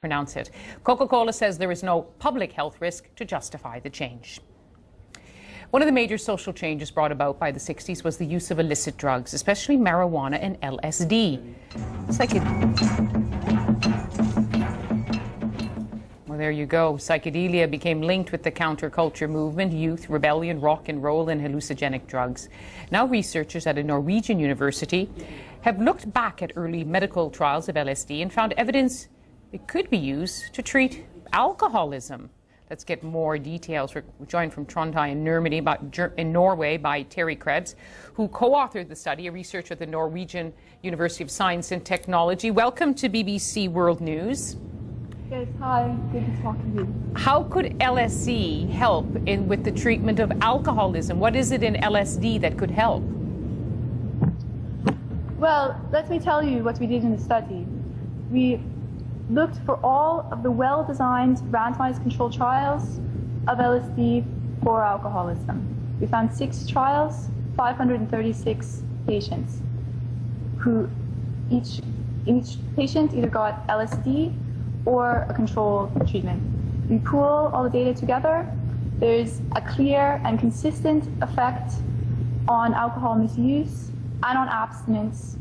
pronounce it. Coca-Cola says there is no public health risk to justify the change. One of the major social changes brought about by the 60s was the use of illicit drugs, especially marijuana and LSD. It... Well, there you go. Psychedelia became linked with the counterculture movement, youth, rebellion, rock and roll, and hallucinogenic drugs. Now, researchers at a Norwegian university have looked back at early medical trials of LSD and found evidence it could be used to treat alcoholism. Let's get more details. We're joined from Trondheim in, Normandy by, in Norway by Teri Krebs, who co-authored the study, a researcher at the Norwegian University of Science and Technology. Welcome to BBC World News. Yes, hi. Good to talk to you. How could LSD help in, with the treatment of alcoholism? What is it in LSD that could help? Well, let me tell you what we did in the study. We looked for all of the well-designed randomized controlled trials of LSD for alcoholism. We found six trials, 536 patients, who each, each patient either got LSD or a control treatment. We pool all the data together. There's a clear and consistent effect on alcohol misuse and on abstinence.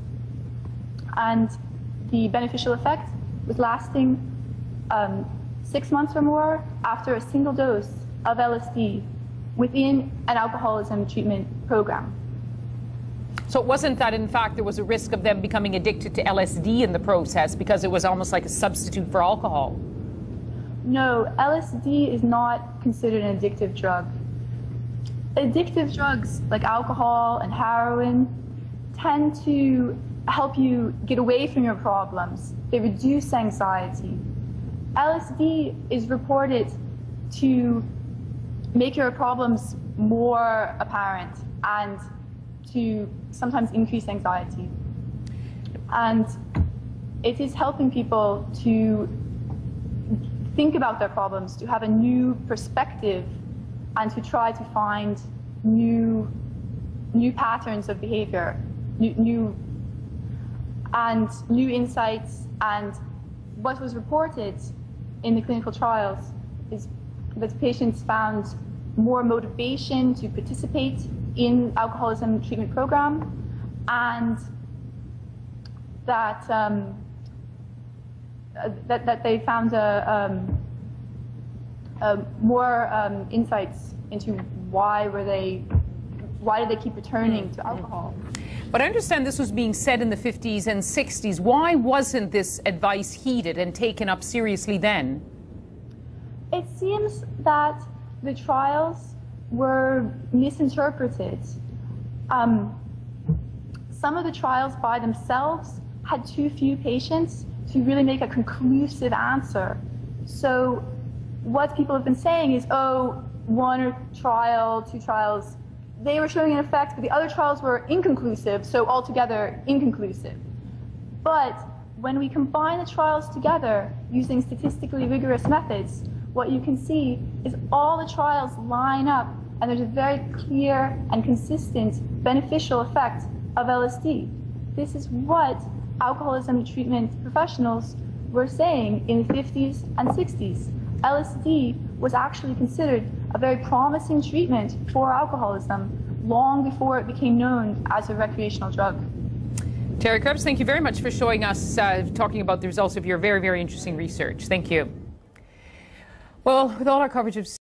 And the beneficial effect was lasting um, six months or more after a single dose of LSD within an alcoholism treatment program. So it wasn't that, in fact, there was a risk of them becoming addicted to LSD in the process because it was almost like a substitute for alcohol? No, LSD is not considered an addictive drug. Addictive drugs like alcohol and heroin tend to help you get away from your problems. They reduce anxiety. LSD is reported to make your problems more apparent and to sometimes increase anxiety. And it is helping people to think about their problems, to have a new perspective, and to try to find new, new patterns of behavior, new, new and new insights. And what was reported in the clinical trials is that patients found more motivation to participate in alcoholism treatment program and that um, that, that they found a, um, more um, insights into why were they why did they keep returning to alcohol. But I understand this was being said in the 50s and 60s. Why wasn't this advice heeded and taken up seriously then? It seems that the trials were misinterpreted. Um, some of the trials by themselves had too few patients to really make a conclusive answer. So what people have been saying is, oh, one trial, two trials they were showing an effect, but the other trials were inconclusive, so altogether inconclusive. But when we combine the trials together using statistically rigorous methods, what you can see is all the trials line up and there's a very clear and consistent beneficial effect of LSD. This is what alcoholism treatment professionals were saying in the 50s and 60s. LSD was actually considered a very promising treatment for alcoholism long before it became known as a recreational drug. Teri Krebs, thank you very much for showing us, uh, talking about the results of your very, very interesting research. Thank you. Well, with all our coverage of